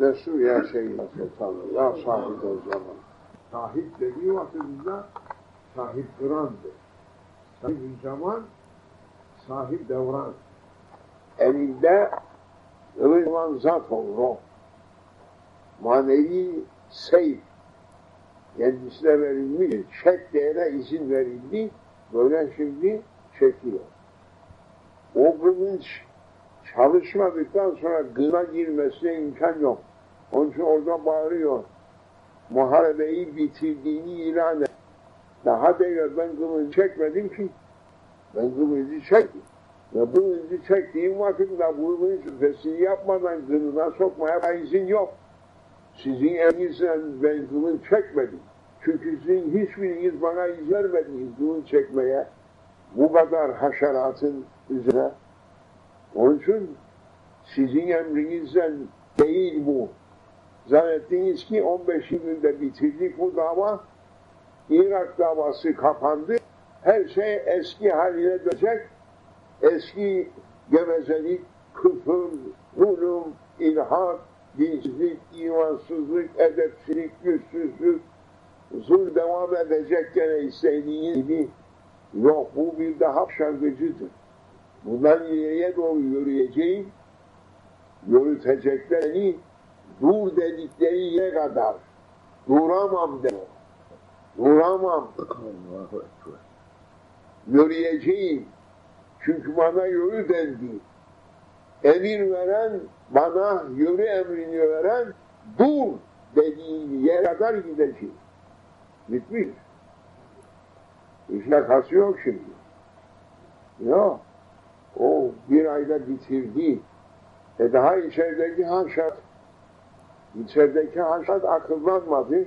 Resul ya Seyyid Sultanı, ya sahip o zaman. Sahip dediği vakitte sahip durandır. Sahip zaman, sahip devran. Elinde olan zat olur. Manevi seyf kendisine verilmiş, çek diyene izin verildi, böyle şimdi çekiyor. O kılınç çalışmadıktan sonra gına girmesine imkan yok. Onun için orada bağırıyor. Muharebeyi bitirdiğini ilan et. Daha diyor ben kılıncı çekmedim ki. Ben kılıncı çektim. Ve bu kılıncı çektiğim vakitte bu kılıncı şüphesini yapmadan kılına sokmaya izin yok. Sizin elinizden ben kılınç çekmedim. Çünkü sizin hiçbiriniz bana izin vermediniz kılınç çekmeye. Bu kadar haşeratın üzerine. Onun için sizin emrinizden değil bu. Zannettiniz ki 15 günde bitirdik bu dava. Irak davası kapandı. Her şey eski haline dönecek. Eski gevezelik, küfür, zulüm, ilhat, dinsizlik, imansızlık, edepsizlik, güçsüzlük, zul devam edecek gene istediğiniz gibi. Yok bu bir daha başlangıcıdır. Bundan ileriye doğru yürüyeceğim, yürüteceklerini dur dedikleri yere kadar duramam de. Duramam. Yürüyeceğim. Çünkü bana yürü dendi. Emir veren, bana yürü emrini veren, dur dediği yere kadar gideceğim. Bitmiş. İşle kası yok şimdi. Yok. O bir ayda bitirdi. E daha içerideki haşat, içerideki haşat akıllanmadı.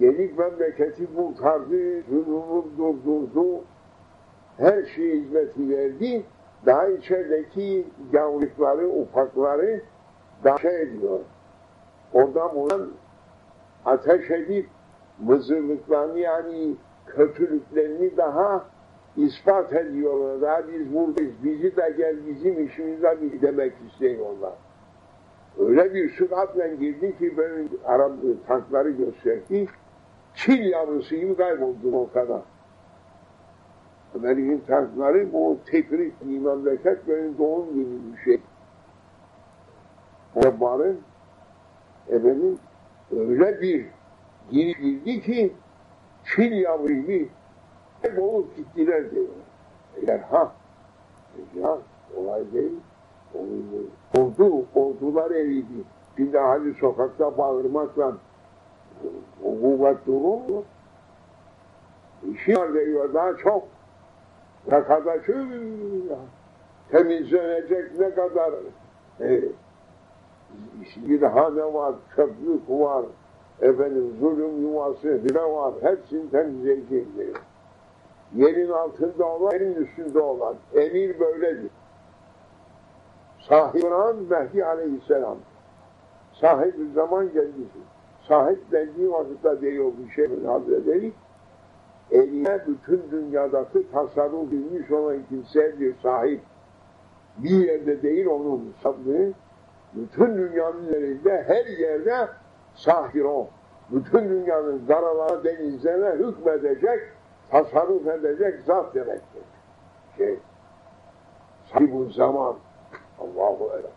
Gelip memleketi kurtardı, zulümü durdurdu, her şeye hizmeti verdi. Daha içerideki yavrukları, ufakları daha şey ediyor. Oradan buradan ateş edip mızırlıklarını yani kötülüklerini daha ispat ediyorlar. Daha biz buradayız, bizi de gel bizim işimize bir demek istiyorlar. Öyle bir süratle girdi ki böyle Arap tankları gösterdi. Çil yavrusu gibi kayboldu o kadar. Amerikan tankları bu tekrik memleket benim doğum gibi bir şey. O barın efendim öyle bir giri girdi ki çil yavru gibi kaybolup gittiler diyor. Eğer ha ya olay değil. Oldu, ordular eridi. Bir de hadi sokakta bağırmakla o kuvvet durur mu? İşi var diyor daha çok. Arkadaşı temizlenecek ne kadar e, bir hane var, çöplük var, efendim zulüm yuvası, bile var, hepsini temizleyecek diyor. Yerin altında olan, yerin üstünde olan emir böyledir. Sahip olan Mehdi Aleyhisselam. Sahip zaman kendisi. Sahip dendiği vakitte diyor bir şey Hazretleri, eline bütün dünyadaki tasarruf bilmiş olan kimseye bir sahip. Bir yerde değil onun sabrı. Bütün dünyanın üzerinde her yerde sahir o. Bütün dünyanın daralara, denizlerine hükmedecek, tasarruf edecek zat demektir. Şey, sahibul zaman. Allahu Ekber.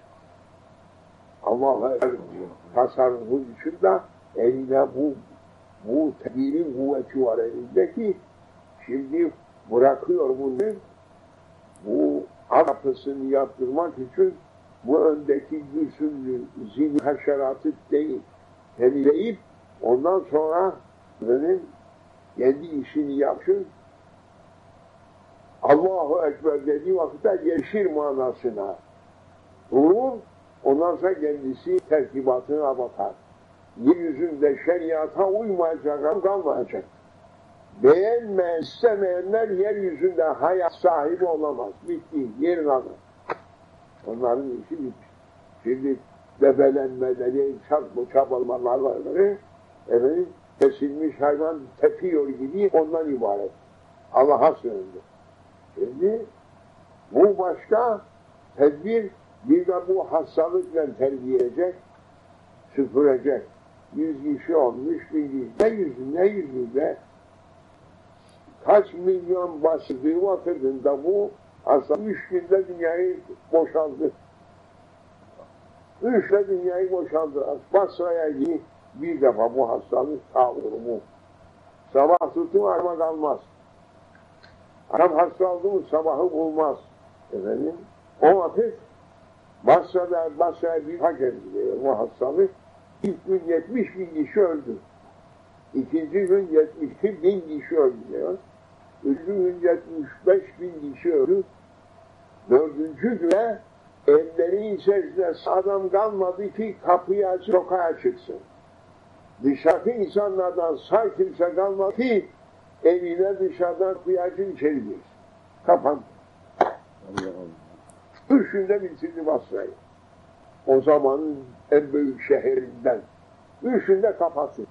Allahu Ekber tasarrufu için de eline bu bu tedbirin kuvveti var elindeki şimdi bırakıyor bunu bu kapısını yaptırmak için bu öndeki güçlü zil haşeratı değil temizleyip ondan sonra benim kendi işini yapsın Allahu Ekber dediği vakitte yeşil manasına durur ondan sonra kendisi terkibatına bakar yeryüzünde şeriata uymayacak adam kalmayacak. Beğenmeyen, istemeyenler yeryüzünde hayat sahibi olamaz. Bitti, yerin adı. Onların işi bitmiş. Şimdi debelenmeleri, çarpma, çabalmalar var. Efendim, kesilmiş hayvan tepiyor gibi ondan ibaret. Allah'a sığındı. Şimdi bu başka tedbir bir de bu hastalıkla terbiye edecek süpürecek. Yüz kişi olmuş, bin kişi. Ne yüzü, ne yüzü be? Kaç milyon bastığı vakitinde bu aslında üç günde dünyayı boşaldı. Üçle dünyayı boşaldı. Basra'ya gidip bir defa bu hastalık tavurumu. Sabah tutun arma kalmaz. Adam hasta oldu mu sabahı bulmaz. Efendim, o vakit Basra'da, Basra'ya bir hak ediliyor bu hastalık. İlk gün 70 bin kişi öldü. İkinci gün 72 bin kişi öldü diyor. Üçüncü gün 75 bin kişi öldü. Dördüncü güne elleri içerisinde adam kalmadı ki kapıyı açıp sokağa çıksın. Dışarı insanlardan sağ kimse kalmadı ki evine dışarıdan kapıyı açıp içeri girsin. Kapandı. Üç günde bitirdi Basra'yı. O zamanın en büyük şehrinden. Üç günde kapattı.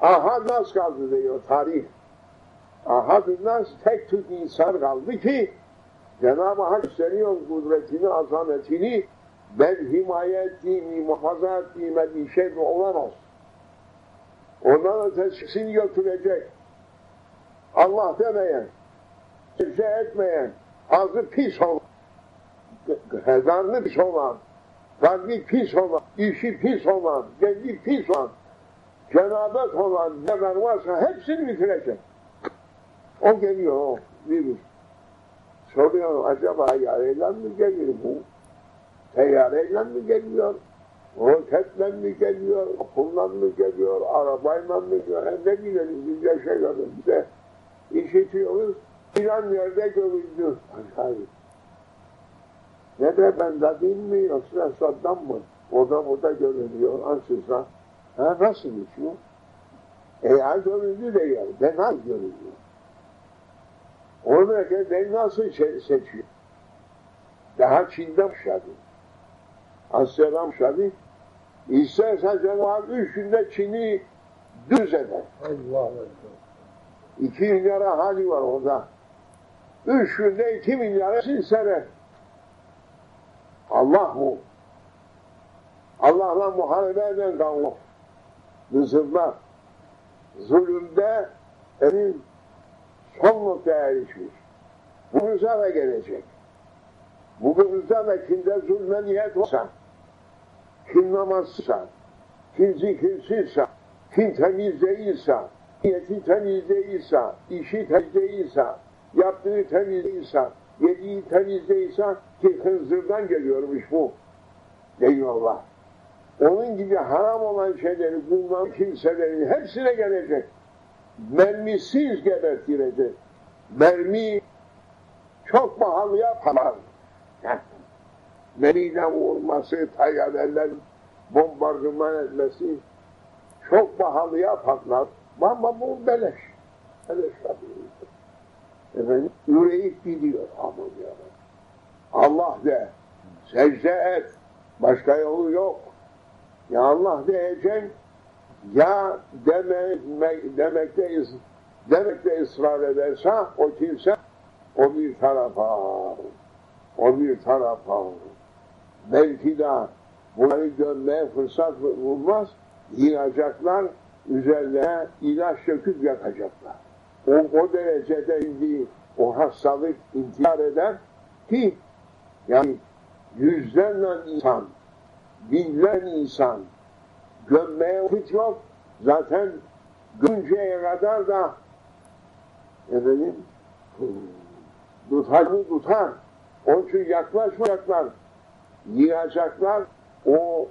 Ahad nas kaldı diyor tarih. Ahad nas tek tük insan kaldı ki Cenab-ı Hak gösteriyor kudretini, azametini ben himaye ettiğimi, muhafaza ettiğime bir şey olamaz. Ondan ötesini götürecek. Allah demeyen, secde etmeyen, ağzı pis olan, hezarlı pis olan, kalbi pis olan, işi pis olan, kendi pis olan, cenabet olan neler varsa hepsini bitirecek. O geliyor o virüs. Soruyor acaba teyyareyle mi geliyor bu? Teyyareyle mi geliyor? Roketle mi geliyor? Okulla mı geliyor? Arabayla mı geliyor? Hem ne bilelim biz yaşayalım bize. İşitiyoruz. İran yerde görüldü. Hayır. Ne de ben değil mi yoksa Saddam mı? Orada burada görünüyor ansızdan. Ha nasıl geçiyor? E ya göründü de ya. De nasıl görünüyor? Onu beni nasıl seçiyor? Daha Çin'de başladı. Asya'da başladı. İstersen Cenab-ı Hak üç günde Çin'i düz eder. Allah Allah. İki milyara hali var orada. Üç günde iki milyara silsene. Allah bu. Allah'la muharebe eden kavga. Mısır'da zulümde emin son noktaya erişmiş. Bu da gelecek. Bu da kimde zulme niyet olsa, kim namazsızsa, kim zikirsizse, kim temiz değilse, niyeti temiz değilse, işi temiz değilse, yaptığı temiz değilse, yediği temiz değilse ki hınzırdan geliyormuş bu. Diyorlar. Onun gibi haram olan şeyleri bulunan kimselerin hepsine gelecek mermisiz gebertilecek. Mermi çok pahalıya pahalı. Mermiyle vurması, tayyareler bombardıman etmesi çok pahalıya patlar. Ama bu beleş. Beleş tabii. Gidiyor aman ya. Allah de, secde et, başka yolu yok. Ya Allah diyeceksin, ya demek, demekte, demekte ısrar ederse o kimse o bir tarafa, o bir tarafa belki de bunları görmeye fırsat bulmaz, yığacaklar, üzerine ilaç döküp yakacaklar. O, o derecede indi o hastalık intihar eder ki yani yüzlerle insan, binlerle insan gömmeye vakit yok. Zaten gömünceye kadar da efendim tutar mı tutar. Onun için yaklaşmayacaklar. Yiyecekler o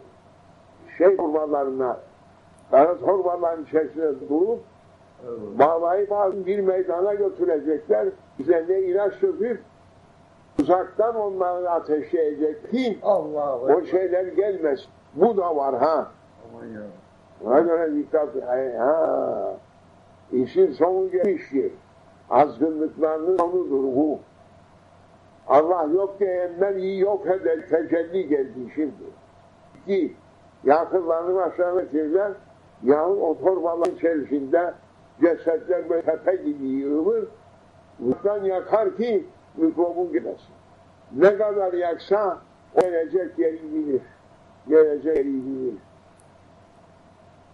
şey torbalarına kara torbaların içerisinde durup bağlayıp bir meydana götürecekler. Üzerine ilaç döküp uzaktan onları ateşleyecek ki Allah o şeyler gelmez. Bu da var ha. Aman ya. Göre dikkat ha. İşin sonu gelmiştir. Azgınlıklarının sonudur bu. Allah yok diyenler iyi yok eder, tecelli geldi şimdi. Ki yakınlarını aşağı getirdiler, yahut o torbaların içerisinde cesetler böyle tepe gibi yığılır, buradan yakar ki mikrobun gidesin. Ne kadar yaksa gelecek yeri bilir. gelecek bilir.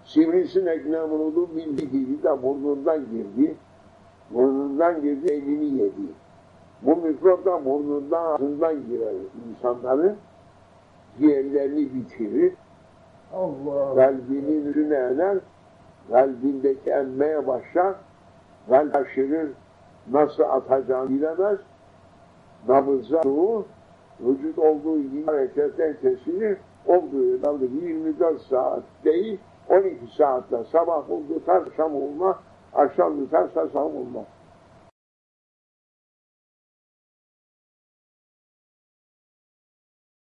Sivrisinek ne buldu bildi gibi de burnundan girdi. Burnundan girdi elini yedi. Bu mikrop da burnundan ağzından girer insanların. Ciğerlerini bitirir. Allah. Kalbinin üstüne ener. Kalbindeki emmeye başlar. Kalp aşırır. Nasıl atacağını bilemez. Nabızda durur. Vücut olduğu gibi hareketten kesilir. Olduğu yerde 24 saat değil, 12 saatte sabah tutar, akşam olmaz, akşam tutarsa sabah olmaz.